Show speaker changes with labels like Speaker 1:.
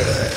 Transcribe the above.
Speaker 1: Yeah.